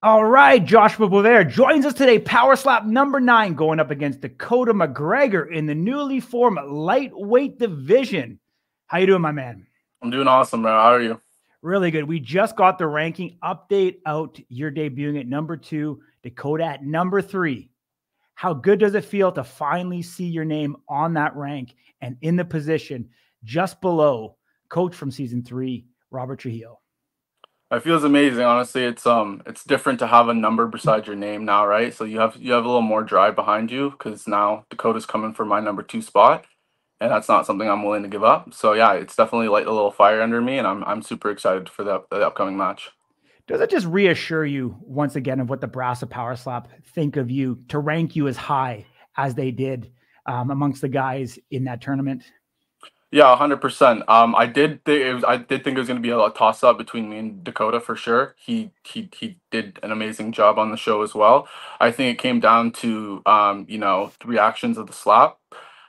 All right, Joshua Boisvert joins us today. Power slap number nine going up against Dakota McGregor in the newly formed lightweight division. How you doing, my man? I'm doing awesome, bro. How are you? Really good. We just got the ranking update out. You're debuting at number two, Dakota at number three. How good does it feel to finally see your name on that rank and in the position just below coach from season three, Robert Trujillo? It feels amazing. Honestly, it's um, it's different to have a number beside your name now, right? So you have you have a little more drive behind you because now Dakota's coming for my number two spot, and that's not something I'm willing to give up. So yeah, it's definitely light a little fire under me, and I'm I'm super excited for the, the upcoming match. Does it just reassure you once again of what the Brass of Power Slap think of you to rank you as high as they did um, amongst the guys in that tournament? Yeah, hundred percent. Um, I did think it was, I did think it was going to be a, toss up between me and Dakota for sure. He he he did an amazing job on the show as well. I think it came down to um, you know, the reactions of the slap.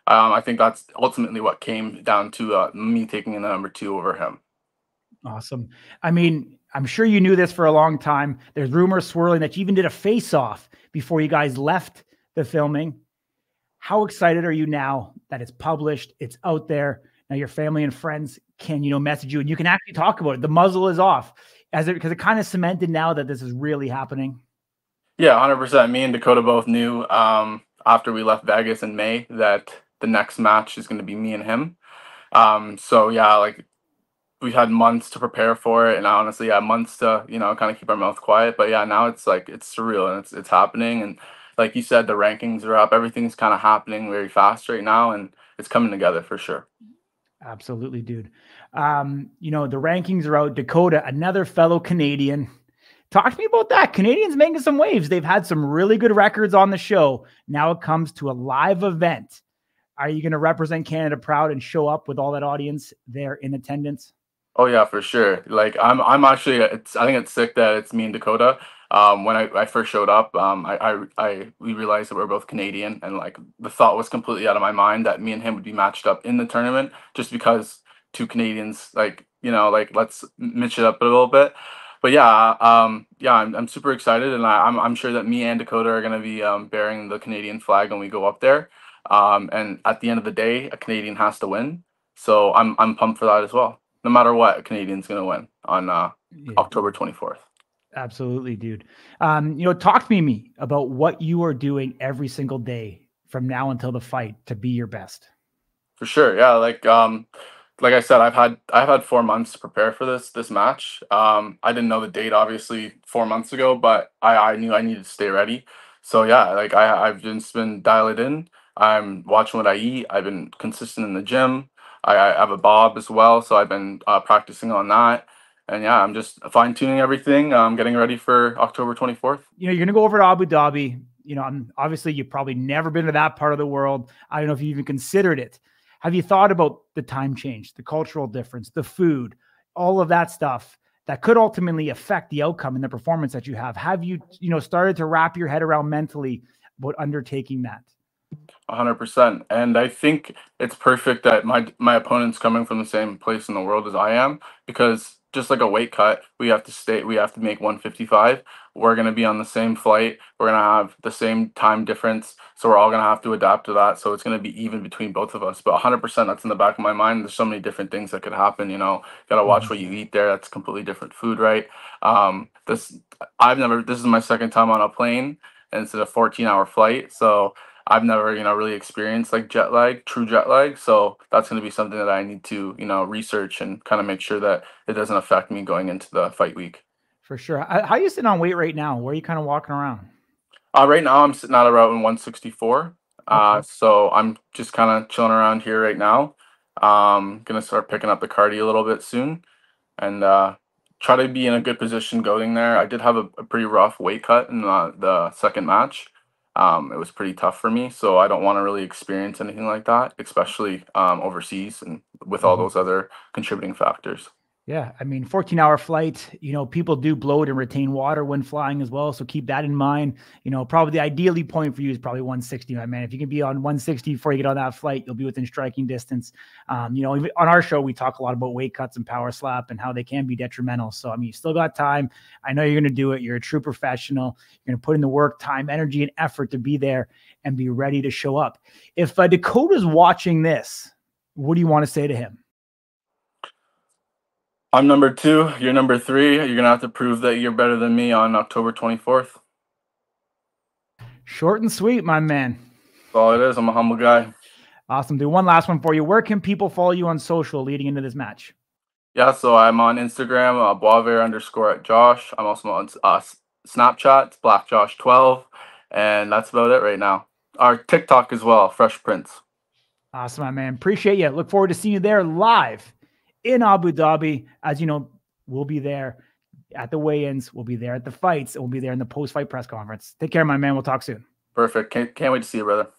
Um, I think that's ultimately what came down to uh, me taking the number two over him. Awesome. I mean, I'm sure you knew this for a long time. There's rumors swirling that you even did a face off before you guys left the filming. How excited are you now that it's published? It's out there. Now your family and friends can, you know, message you and you can actually talk about it. The muzzle is off. As it because it kind of cemented now that this is really happening. Yeah, hundred percent. Me and Dakota both knew um, after we left Vegas in May that the next match is going to be me and him. Um, so yeah, like we had months to prepare for it, and honestly, yeah, months to you know kind of keep our mouth quiet. But yeah, now it's like it's surreal and it's it's happening, and like you said, the rankings are up. Everything's kind of happening very fast right now, and it's coming together for sure. Absolutely, dude. Um, you know, the rankings are out. Dakota, another fellow Canadian. Talk to me about that. Canadians making some waves. They've had some really good records on the show. Now it comes to a live event. Are you going to represent Canada proud and show up with all that audience there in attendance? Oh yeah, for sure. Like I'm, I'm actually. It's. I think it's sick that it's me and Dakota. Um, when I, I first showed up, um, I, I, I, we realized that we are both Canadian, and like the thought was completely out of my mind that me and him would be matched up in the tournament, just because two Canadians, like you know, like let's mix it up a little bit. But yeah, um, yeah, I'm, I'm super excited, and I, I'm, I'm sure that me and Dakota are gonna be um, bearing the Canadian flag when we go up there. Um, and at the end of the day, a Canadian has to win, so I'm, I'm pumped for that as well. No matter what, a Canadian's gonna win on uh, yeah. October 24th. Absolutely, dude. Um, you know, talk to me about what you are doing every single day from now until the fight to be your best. For sure. Yeah. Like, um, like I said, I've had I've had four months to prepare for this this match. Um, I didn't know the date obviously four months ago, but I, I knew I needed to stay ready. So yeah, like I I've just been dialed in. I'm watching what I eat. I've been consistent in the gym. I, I have a bob as well, so I've been uh, practicing on that and yeah, I'm just fine tuning everything. I'm getting ready for October 24th. You know, you're gonna go over to Abu Dhabi. You know, I'm, obviously you've probably never been to that part of the world. I don't know if you even considered it. Have you thought about the time change, the cultural difference, the food, all of that stuff that could ultimately affect the outcome and the performance that you have? Have you, you know, started to wrap your head around mentally about undertaking that? 100% and i think it's perfect that my my opponent's coming from the same place in the world as i am because just like a weight cut, we have to stay, we have to make 155. We're going to be on the same flight. We're going to have the same time difference. So we're all going to have to adapt to that. So it's going to be even between both of us. But 100% that's in the back of my mind. There's so many different things that could happen. You know, got to watch mm-hmm. what you eat there. That's completely different food, right? Um, this, I've never, this is my second time on a plane and it's a 14 hour flight. So I've never, you know, really experienced like jet lag, true jet lag. So that's going to be something that I need to, you know, research and kind of make sure that it doesn't affect me going into the fight week. For sure. How are you sitting on weight right now? Where are you kind of walking around? Uh, right now, I'm sitting at around 164. Uh, so I'm just kind of chilling around here right now. Um, gonna start picking up the cardio a little bit soon, and uh, try to be in a good position going there. I did have a, a pretty rough weight cut in the, the second match, um, it was pretty tough for me. So I don't want to really experience anything like that, especially um, overseas and with all mm-hmm. those other contributing factors. Yeah, I mean, 14 hour flight, you know, people do bloat and retain water when flying as well. So keep that in mind. You know, probably the ideally point for you is probably 160, my man. If you can be on 160 before you get on that flight, you'll be within striking distance. Um, you know, on our show, we talk a lot about weight cuts and power slap and how they can be detrimental. So, I mean, you still got time. I know you're going to do it. You're a true professional. You're going to put in the work, time, energy, and effort to be there and be ready to show up. If uh, Dakota's watching this, what do you want to say to him? I'm number two. You're number three. You're gonna have to prove that you're better than me on October 24th. Short and sweet, my man. That's all it is. I'm a humble guy. Awesome. Do one last one for you. Where can people follow you on social leading into this match? Yeah, so I'm on Instagram, uh, Boisvert underscore at Josh. I'm also on uh, Snapchat, it's BlackJosh12, and that's about it right now. Our TikTok as well, Fresh Prince. Awesome, my man. Appreciate you. Look forward to seeing you there live in Abu Dhabi. As you know, we'll be there at the weigh-ins. We'll be there at the fights. And we'll be there in the post-fight press conference. Take care, my man. We'll talk soon. Perfect. Can't, can't wait to see you, brother.